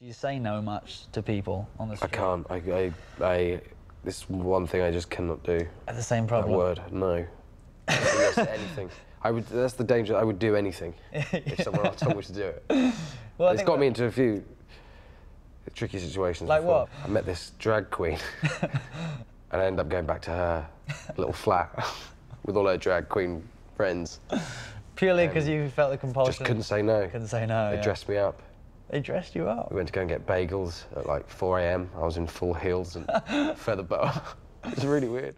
Do you say no much to people on the street? I can't. I, I, I, this one thing I just cannot do. At the same That problem. word, no. anything. I would. That's the danger. I would do anything if someone else told me to do it. Well, it's got that- me into a few tricky situations. Like before. what? I met this drag queen, and I ended up going back to her little flat with all her drag queen friends. Purely because you felt the compulsion. Just couldn't say no. Couldn't say no. They yeah. dressed me up. They dressed you up. We went to go and get bagels at like 4 a.m. I was in full heels and feather boa. it was really weird.